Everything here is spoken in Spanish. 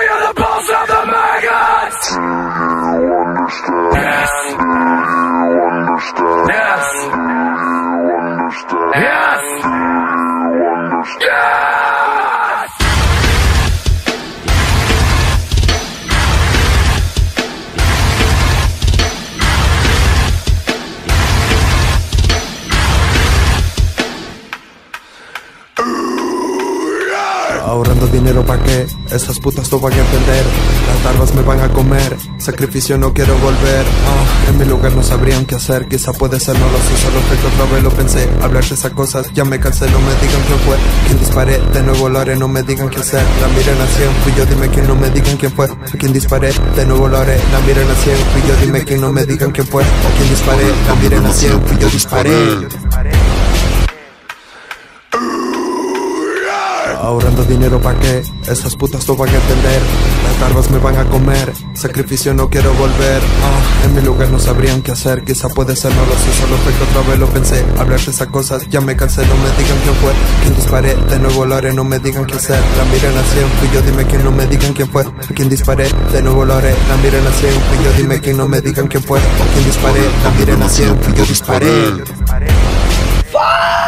We are the boss of the maggots! Do you understand? Yes! Do you understand? Yes! Do you understand? Yes! Do you understand? Yes! Ahorrando dinero pa' qué, esas putas no van a entender. Las larvas me van a comer, sacrificio no quiero volver. Ah, En mi lugar no sabrían qué hacer, quizá puede ser, no lo sé Solo que otra vez lo pensé, hablar de esas cosas Ya me cansé, no me digan quién fue. Quien disparé, de nuevo lo haré, no me digan qué hacer. La miré en acción, fui yo, dime quién, no me digan quién fue. A quien disparé, de nuevo lo haré La miré en acción, fui yo, dime quién, no me digan quién fue. A quien disparé, la miré en acción, fui yo, disparé Ahorrando dinero pa' qué, esas putas no van a entender. Las larvas me van a comer, sacrificio no quiero volver. Ah, En mi lugar no sabrían qué hacer, quizá puede ser, no lo sé Solo fue que otra vez lo pensé, hablar de esas cosas Ya me cansé, no me digan quién fue Quien disparé, de nuevo lo haré, no me digan qué hacer. La miré en acción, fui yo, dime quién, no me digan quién fue A quien disparé, de nuevo lo haré La miré en acción, fui yo, dime quién, no me digan quién fue A quien disparé, la miré en acción, fui yo, disparé. Fuck!